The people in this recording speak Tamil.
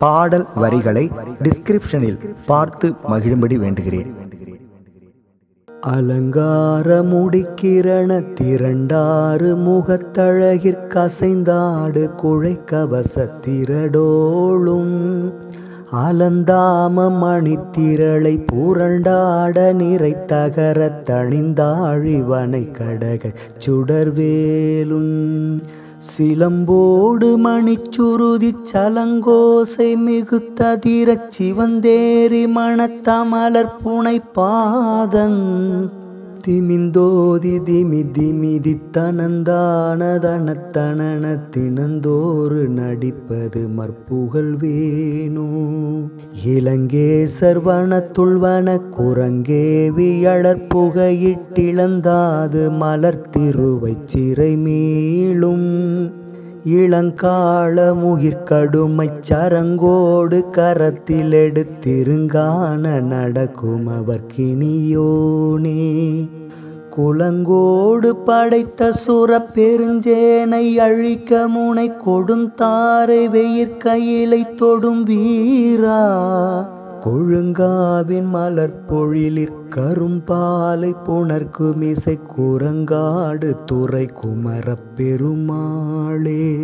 பாடல் வரிகளை டிஸ்கிரிப்ஷனில் பார்த்து மகிழும்படி வேண்டுகிறேன். அலங்கார முடிக்கிரண திரண்டாறு முகத்தழகிற்கசைந்தாடு குழைக்கவச திரடோளும் அலந்தாம மணித்திரளை புரண்டாட நிறை தகர தணிந்தாழிவனை கடக சுடர்வேலுன். சிலம்போடு மணிச்சுருதி சலங்கோசை மிகுத்ததிரச் சிவந்தேரி மணத்தமலர் புனை பாதன் திமிந்தோதி திமி திமிதி தனந்தானதனத்தனன தினந்தோறு நடிப்பது மற்புகழ் வேணோ. இளங்கே சர்வன துள்வன குரங்கேவியழற் புகையிட்டிழந்தாது மலர் சிறை மீளும் இளங்கால முகிற்கடுமைச் சரங்கோடு கரத்தில் எடுத்திருங்கான நடக்கும் அவர் கிணியோனே குலங்கோடு படைத்த சுர பெருஞ்சேனை அழிக்க முனை கொடுந்தாரை வெயிற்கையிலை தொடும் வீரா. கொழுங்காவின் மலர் பொழிலிற் கரும்பாலை புணர்க்குமிசை குரங்காடு துறை குமரப் பெருமாளே.